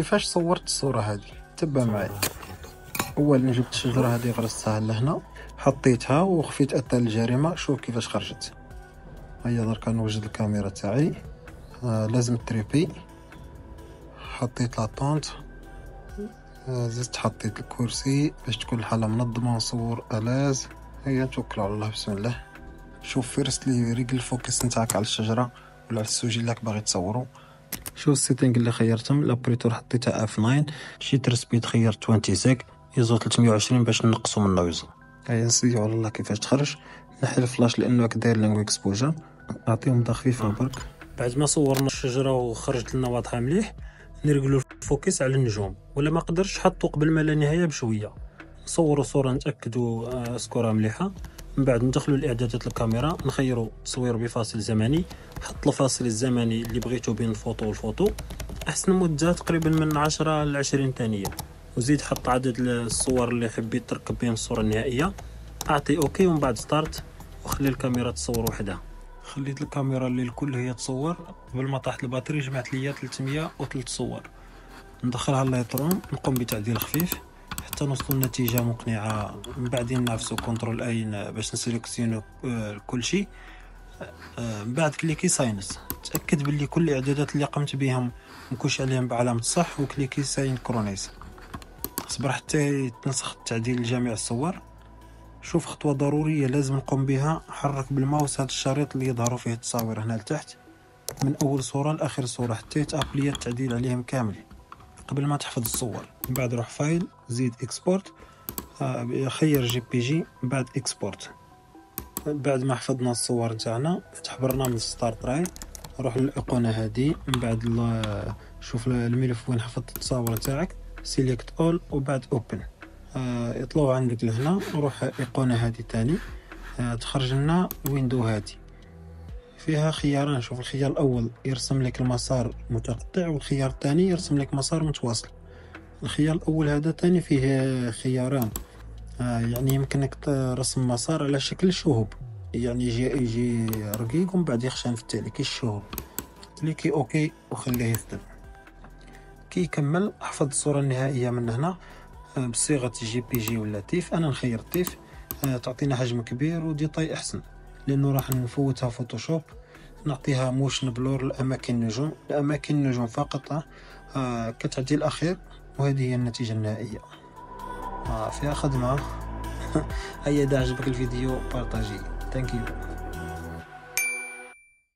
كيفاش صورت الصورة هذه؟ تبع معي اولا جبت الشجرة هذه غرستها لهنا حطيتها وخفيت أثر الجريمة. شوف كيفاش خرجت. هيا دركا نوجد الكاميرا تاعي. آه لازم trépied. حطيت la tente آه زدت حطيت الكرسي باش تكون الحالة منظمة ونصور à l'aise. هيا نتوكل على الله بسم الله. شوف firstly ريقل ال focus نتاعك على الشجرة ولا على ال sujet اللي باغي تصورو شوف ال setting اللي خيرتهم؟ ال aperture حطيتها f 9 shutter speed خيرت 26 ايزو 320 باش نقصو من ال noise هيا نسيو على الله كيفاش تخرج. نحل الفلاش لأنه داير long exposure نعطيهم ضغط خفيفه برك بعد ما صورنا الشجرة وخرجت لنا واضحة مليح نرجلو ال focus على النجوم. ولا ما قدرش حطو قبل ما لا نهاية بشوية. نصوروا صورة نتاكدوا آه، سكورها مليحة. من بعد ندخلوا الاعدادات الكاميرا نخيروا تصوير بفاصل زمني حط الفاصل الزمني اللي بغيتو بين ال photo وال photo أحسن مدة تقريبا من 10 ل 20 ثانية. وزيد حط عدد الصور اللي حبيت تركب بين الصورة النهائية. أعطي OK ومن بعد start وخلي الكاميرا تصور وحدها. خليت الكاميرا الليل كل هي تصور. قبل ما طاحت ال batterie جمعت ليا 303 صور. ندخلها ال Lightroom نقوم بتعديل خفيف. حتى نوصلوا لنتيجة مقنعة. من بعدين نعفسو control A باش نسيليكسيونو آه، كل شيء. آه، من بعد كليكي sync. تأكد باللي كل الاعدادات اللي قمت بهم نكوش عليهم بعلامة صح وكليكي synchronize. صبر حتى يتنسخ التعديل لجميع الصور. شوف خطوة ضرورية لازم نقوم بها. حرك بالماوس هذا الشريط اللي يظهروا فيه التصاوير هنا لتحت. من أول صورة لآخر صورة حتى يتابلي التعديل عليهم كامل قبل ما تحفظ الصور. من بعد روح file زيد export آه، خير JPG بعد export بعد ما حفظنا الصور نتاعنا فتح برنامج Startrails روح للايقونه هذه من بعد شوف الملف وين حفظت التصاور تاعك select all وبعد open آه يطلعوا عندك لهنا نروح ايقونه هذه تاني. آه تخرج لنا window هذه فيها خياران شوف الخيار الأول يرسم لك المسار متقطع والخيار الثاني يرسم لك مسار متواصل. الخيار الأول هذا تاني فيه خياران. آه يعني يمكنك ترسم مسار على شكل شهب يعني يجي يجي رقيق ومن بعد يخشن في التالي كي الشهب كليكي OK وخليه يخدم كي يكمل أحفظ الصورة النهائية من هنا. آه، بصيغة JPG ولا TIFF. أنا نخير TIFF. آه، تعطينا حجم كبير و détail أحسن. لأنه راح نفوتها Photoshop. نعطيها motion blur لأماكن النجوم لأماكن النجوم فقط. كتعديل أخير وهذه هي النتيجة النهائية. فيها خدمة. هيا إذا عجبك الفيديو بارطاجي. ثانك يو